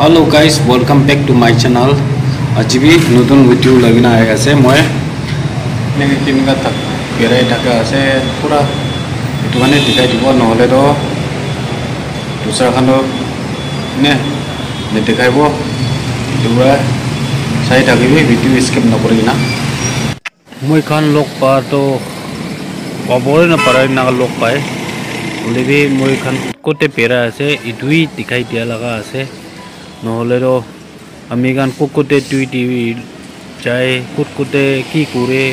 Hello' guys welcome back to my channel আজি বি নতুন ভিডিঅ' লৈ কিনে আহি আছে মই এনেকৈ কেনেকুৱা থাক বেৰাই থকা আছে পূৰা। এইটো মানে দেখাই দিব নহ'লেতো দুচৰাখনো নে নেদেখাব এইটো পূৰা চাই থাকিবি ভিডিঅ' স্কিপ নকৰি কিনা মই খান লগ পোৱাটো পাবই নাপাৰে এনেকুৱা লগ পায় হ'লে মই খান ক'তে পেৰা আছে এইটোৱেই দেখাই দিয়া লগা আছে। নহ'লেতো আমি গান ক'ত ক'তে টুই টিভি যায় ক'ত ক'তে কি কৰে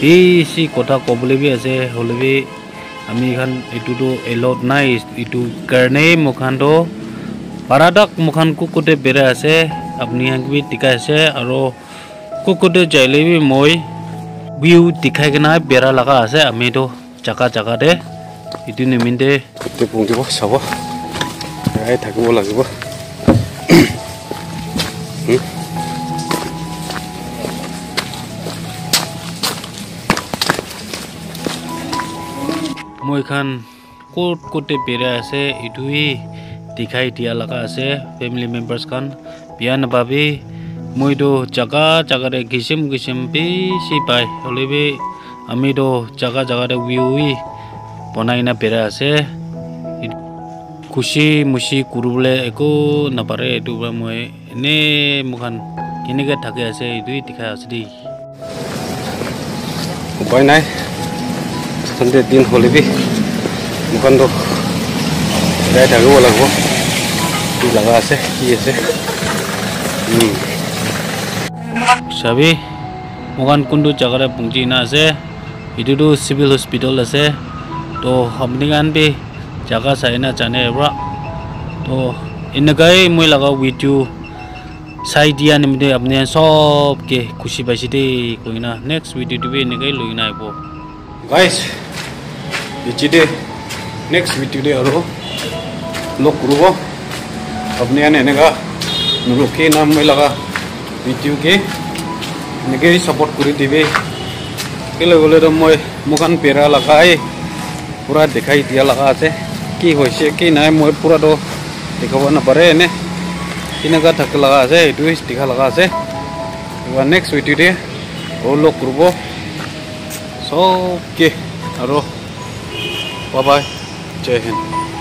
বেছি কথা ক'বলৈ বি আছে হ'লে বি আমি খান এইটোতো এলাউড নাই এইটো কাৰণেই মোখানটো পাৰাদাক মোখান ক'ত ক'তে বেৰা আছে আপুনি বি টিকাই আছে আৰু ক'ত ক'তে যাইলে বি মই ভিউ দেখাই কিনে বেৰা লগা আছে আমিতো জাগা জাগাতে এইটো পুহিব চাব থাকিব লাগিব মই খান ক'ত ক'তে বেৰা আছে এইটোৱেই দেখাই দিয়া লগা আছে ফেমিলি মেম্বাৰ্ছ খান। বিয়া নাপাবি মইতো জাগা জাগাতে কিচিম কিচিম বেছি পায় হ'লে বি আমিতো জাগা জাগাতে উই বনাই কিনে বেৰা আছে। খুচি মুচি কৰিবলৈ একো নাপাৰে এইটো পৰা মই। এনেই মোখান কেনেকৈ থাকে আছে এইটোৱেই দেখাই আছে দেই। উপায় নাই। সন্ধিয়া দিন হ'লে বি মোখানটো গাই থাকিব লাগিব। কি লগা আছে কি আছে। চাবি মোকান কোনটো জেগাতে পুঞ্জি না আছে এইটোতো চিভিল হস্পিটেল আছে। তো আপুনি কান বি জাগা চাই না জানে পৰা তো এনেকাই মই লগা ভিডিঅ' চাই দিয়া নিমিত্তে আপুনি চবকে খুচি পাইছে দেই কৈ না। নেক্সট ভিডিঅ'টো বি এনেকাই লৈ কিনে আহিব। গাইছ ইচিতে নেক্সট ভিডিঅ'তে আৰু লগ কৰিব আপুনি এনে এনেকা নৰখি নাম মই লগা ভিডিঅ'কে এনেকৈ ছাপৰ্ট কৰি দিবি কেলৈ গ'লেতো মই মোকান পেৰা লগাই পূৰা দেখাই দিয়া লগা আছে কি হৈছে কি নাই মই পূৰাতো দেখাব নাপাৰে এনে কেনেকুৱা থাকিব লগা আছে এইটোৱে দেখা লগা আছে নেক্সট ভিডিঅ'তে লগ কৰিব চবকে আৰু Bye bye. Jai Hind.